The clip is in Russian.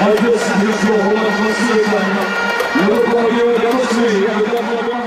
Отец Христов, Владимир Светлана, мы помогаем для России, когда мы